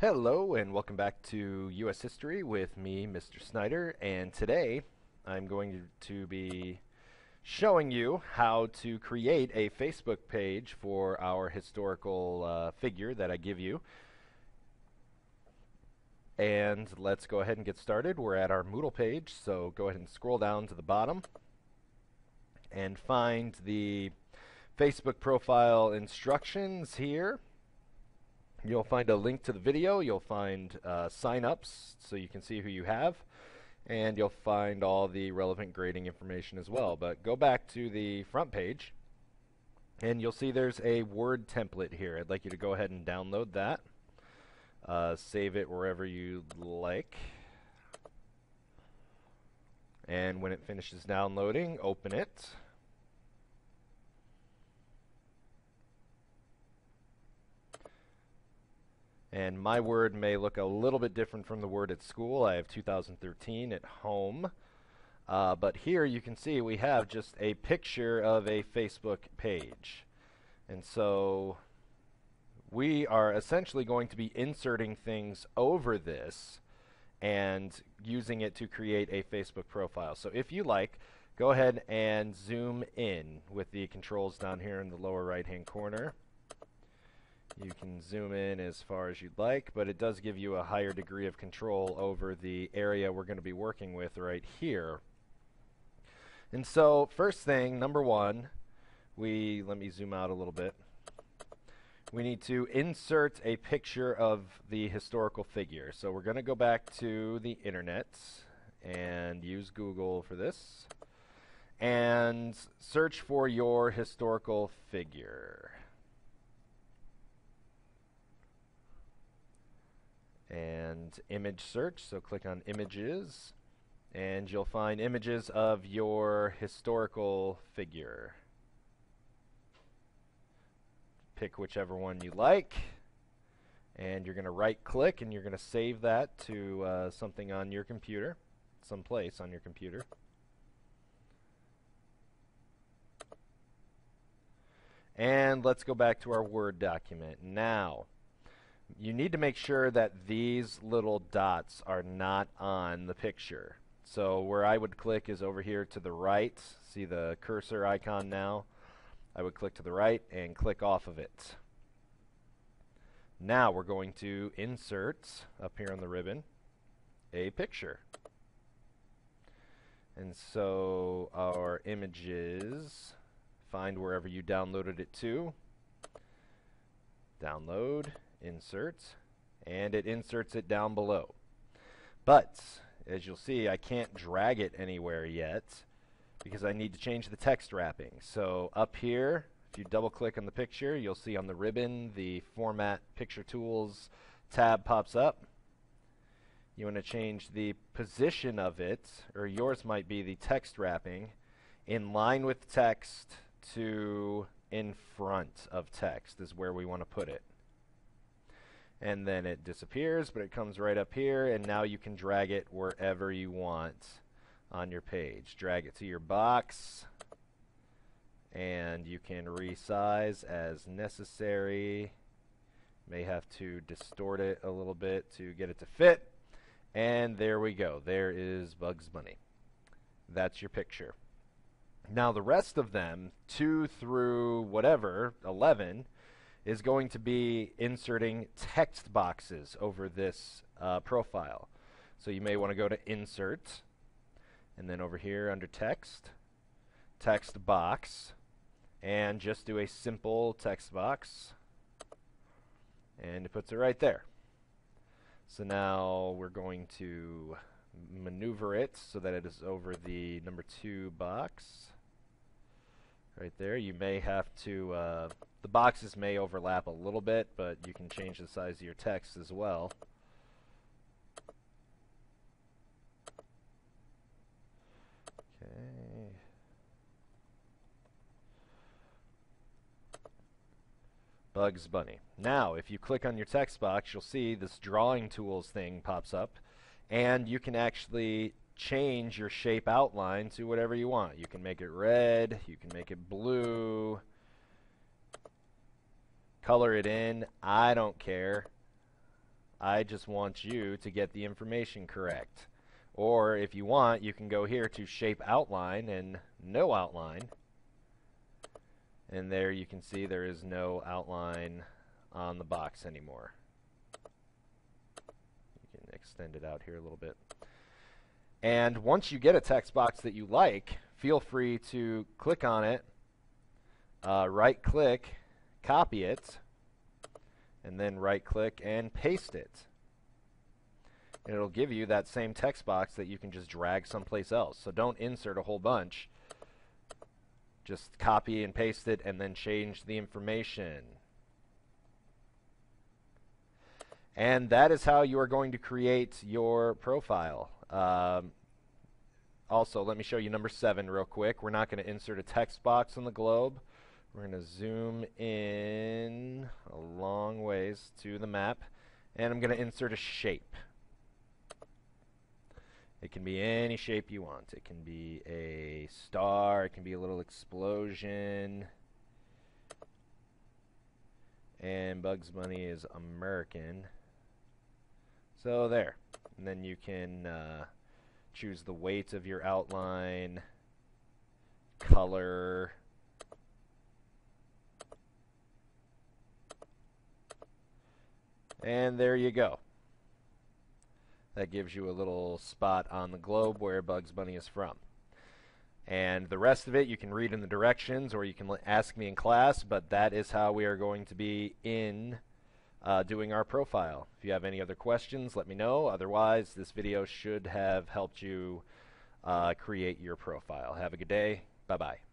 Hello and welcome back to U.S. History with me, Mr. Snyder, and today I'm going to be showing you how to create a Facebook page for our historical uh, figure that I give you. And let's go ahead and get started. We're at our Moodle page, so go ahead and scroll down to the bottom and find the Facebook profile instructions here. You'll find a link to the video. You'll find uh, sign-ups so you can see who you have. And you'll find all the relevant grading information as well. But go back to the front page and you'll see there's a Word template here. I'd like you to go ahead and download that. Uh, save it wherever you like. And when it finishes downloading, open it. And my word may look a little bit different from the word at school. I have 2013 at home. Uh, but here you can see we have just a picture of a Facebook page. And so we are essentially going to be inserting things over this and using it to create a Facebook profile. So if you like, go ahead and zoom in with the controls down here in the lower right hand corner. You can zoom in as far as you'd like, but it does give you a higher degree of control over the area we're going to be working with right here. And so, first thing, number one, we, let me zoom out a little bit. We need to insert a picture of the historical figure. So we're going to go back to the internet and use Google for this and search for your historical figure. And image search. So click on images and you'll find images of your historical figure. Pick whichever one you like and you're going to right click and you're going to save that to uh, something on your computer, someplace on your computer. And let's go back to our Word document. Now, you need to make sure that these little dots are not on the picture. So where I would click is over here to the right. See the cursor icon now? I would click to the right and click off of it. Now we're going to insert, up here on the ribbon, a picture. And so our images, find wherever you downloaded it to, download, insert, and it inserts it down below. But, as you'll see, I can't drag it anywhere yet because I need to change the text wrapping. So up here, if you double click on the picture, you'll see on the ribbon the Format Picture Tools tab pops up. You want to change the position of it, or yours might be the text wrapping, in line with text to in front of text is where we want to put it and then it disappears, but it comes right up here, and now you can drag it wherever you want on your page. Drag it to your box, and you can resize as necessary. May have to distort it a little bit to get it to fit. And there we go. There is Bugs Bunny. That's your picture. Now the rest of them, 2 through whatever, 11, is going to be inserting text boxes over this uh, profile. So you may want to go to Insert, and then over here under Text, Text Box, and just do a simple text box, and it puts it right there. So now we're going to maneuver it so that it is over the number 2 box right there. You may have to, uh, the boxes may overlap a little bit, but you can change the size of your text as well. Okay. Bugs Bunny. Now, if you click on your text box, you'll see this drawing tools thing pops up, and you can actually change your shape outline to whatever you want. You can make it red, you can make it blue, color it in. I don't care. I just want you to get the information correct. Or if you want, you can go here to shape outline and no outline. And there you can see there is no outline on the box anymore. You can extend it out here a little bit. And once you get a text box that you like, feel free to click on it, uh, right click, copy it, and then right click and paste it. And it'll give you that same text box that you can just drag someplace else. So don't insert a whole bunch. Just copy and paste it and then change the information. And that is how you are going to create your profile. Um, also, let me show you number seven real quick. We're not going to insert a text box on the globe. We're going to zoom in a long ways to the map, and I'm going to insert a shape. It can be any shape you want. It can be a star, it can be a little explosion. And Bugs Bunny is American. So there. And then you can uh, choose the weight of your outline, color, And there you go. That gives you a little spot on the globe where Bugs Bunny is from. And the rest of it you can read in the directions or you can ask me in class, but that is how we are going to be in uh, doing our profile. If you have any other questions, let me know. Otherwise, this video should have helped you uh, create your profile. Have a good day. Bye-bye.